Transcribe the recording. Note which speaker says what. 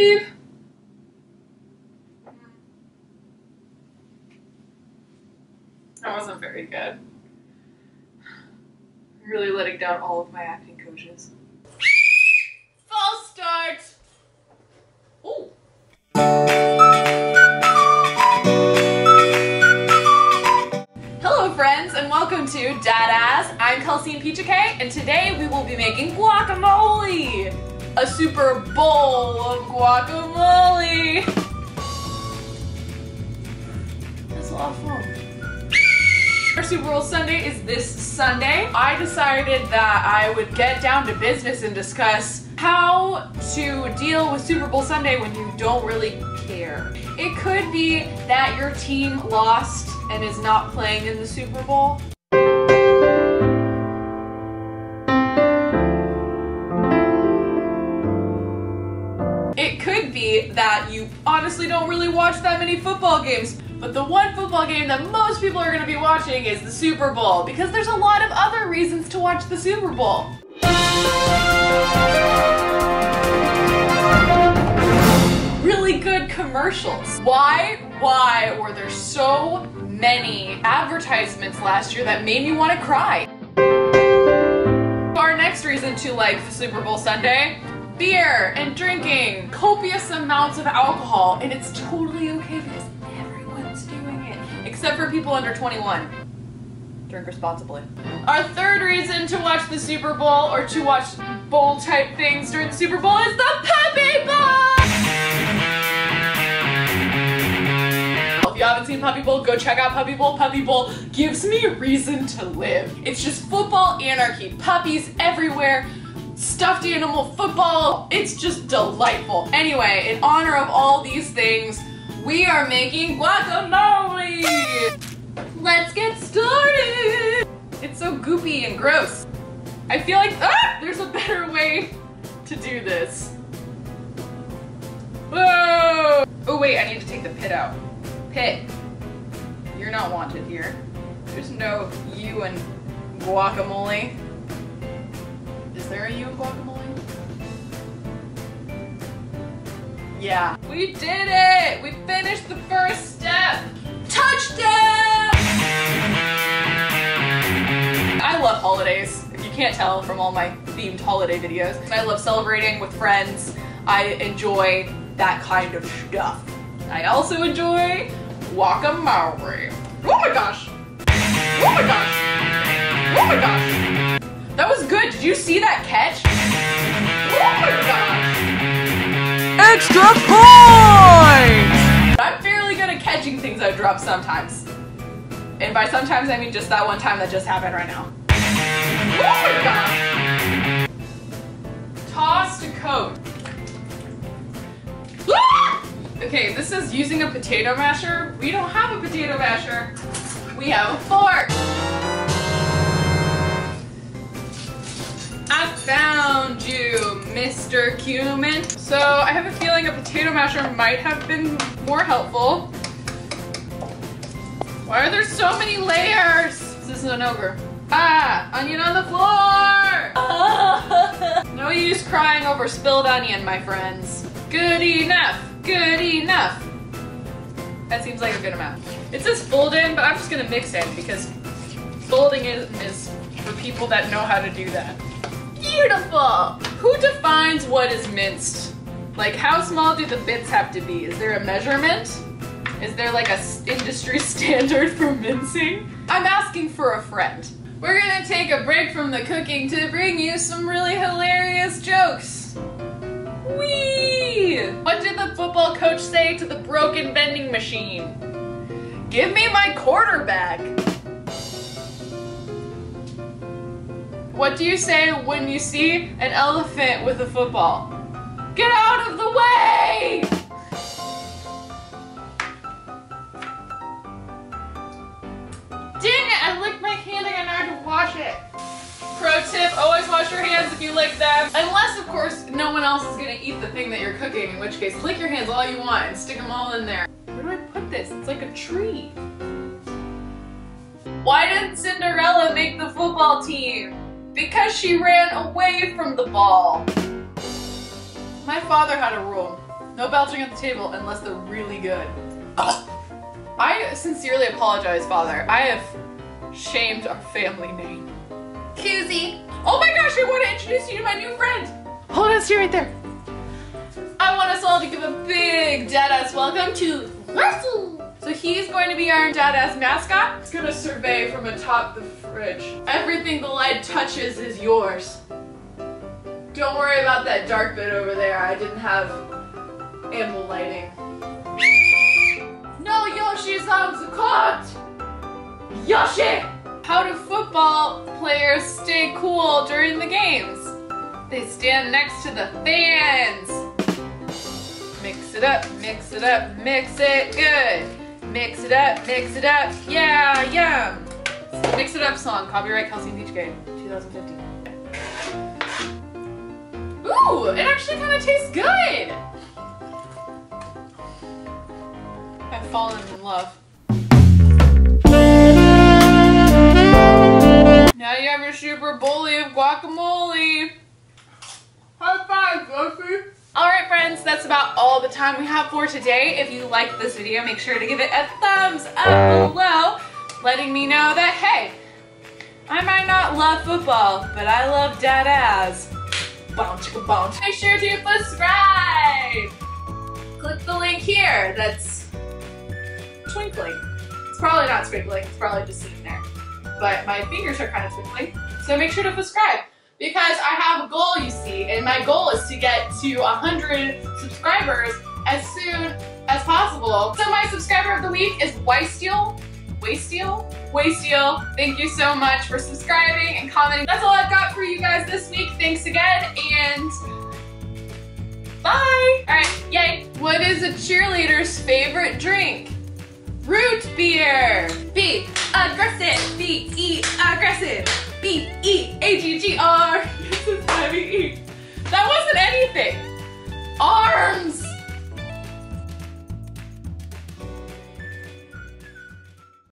Speaker 1: Beep. That wasn't very good. I'm really letting down all of my acting coaches. False start! Ooh. Hello friends and welcome to Dadass. I'm Kelsey Impicciche and today we will be making guacamole! A super bowl of guacamole! That's a lot of fun. Our Super Bowl Sunday is this Sunday. I decided that I would get down to business and discuss how to deal with Super Bowl Sunday when you don't really care. It could be that your team lost and is not playing in the Super Bowl. Could be that you honestly don't really watch that many football games, but the one football game that most people are going to be watching is the Super Bowl because there's a lot of other reasons to watch the Super Bowl. Really good commercials. Why? Why were there so many advertisements last year that made me want to cry? Our next reason to like Super Bowl Sunday beer and drinking, copious amounts of alcohol, and it's totally okay because everyone's doing it, except for people under 21. Drink responsibly. Our third reason to watch the Super Bowl or to watch bowl type things during the Super Bowl is the Puppy Bowl! If you haven't seen Puppy Bowl, go check out Puppy Bowl. Puppy Bowl gives me reason to live. It's just football anarchy, puppies everywhere, stuffed animal football. It's just delightful. Anyway, in honor of all these things, we are making guacamole! Let's get started! It's so goopy and gross. I feel like, ah, there's a better way to do this. Whoa! Oh wait, I need to take the pit out. Pit, you're not wanted here. There's no you and guacamole. Is there a you in guacamole? Yeah. We did it! We finished the first step! Touchdown! I love holidays, if you can't tell from all my themed holiday videos. I love celebrating with friends. I enjoy that kind of stuff. I also enjoy guacamole. Oh my gosh! Oh my gosh! Oh my gosh! That was good. Did you see that catch? Oh my gosh!
Speaker 2: Extra point!
Speaker 1: I'm fairly good at catching things I drop sometimes. And by sometimes I mean just that one time that just happened right now. Oh my gosh! Toss to coat. Ah! Okay, this is using a potato masher. We don't have a potato masher. We have a fork. Found you, Mr. Cumin. So I have a feeling a potato masher might have been more helpful. Why are there so many layers? This is an ogre. Ah, onion on the floor! no use crying over spilled onion, my friends. Good enough, good enough. That seems like a good amount. It says fold in, but I'm just gonna mix in because folding in is for people that know how to do that. Beautiful! Who defines what is minced? Like, how small do the bits have to be? Is there a measurement? Is there like a industry standard for mincing? I'm asking for a friend. We're gonna take a break from the cooking to bring you some really hilarious jokes. Whee! What did the football coach say to the broken vending machine? Give me my quarterback. What do you say when you see an elephant with a football? Get out of the way! Dang it, I licked my hand again, I had to wash it. Pro tip, always wash your hands if you lick them. Unless, of course, no one else is gonna eat the thing that you're cooking, in which case, lick your hands all you want and stick them all in there. Where do I put this? It's like a tree. Why didn't Cinderella make the football team? Because she ran away from the ball. My father had a rule. No belching at the table unless they're really good. I sincerely apologize, Father. I have shamed our family name.
Speaker 3: Koozie.
Speaker 1: Oh my gosh, I want to introduce you to my new friend. Hold on, stay right there. I want us all to give a big deadass welcome to Russell. So he's going to be our deadass mascot. He's gonna survey from atop the fridge. Everything the light touches is yours. Don't worry about that dark bit over there. I didn't have ample lighting. No Yoshi's on the court! Yoshi! How do football players stay cool during the games? They stand next to the fans. Mix it up, mix it up, mix it good. Mix it up, mix it up, yeah, yum. Mix it up song, copyright Kelsey Impicciche, 2015. Ooh, it actually kind of tastes good. I've fallen in love. Now you have your super bully of guacamole. About all the time we have for today. If you liked this video, make sure to give it a thumbs up uh. below, letting me know that, hey, I might not love football, but I love dad ass. Bounce, chicka, bounce. Make sure to subscribe. Click the link here that's twinkling. It's probably not twinkling, it's probably just sitting there. But my fingers are kind of twinkling, so make sure to subscribe because I have a goal, you see, and my goal is to get to 100 subscribers as soon as possible. So my subscriber of the week is Waysteel. Waysteel? Waysteel, thank you so much for subscribing and commenting. That's all I've got for you guys this week. Thanks again, and bye! Alright, yay! What is a cheerleader's favorite drink? Root beer! Be aggressive! B-E aggressive! A-G-G-R. This is heavy. That wasn't anything. Arms.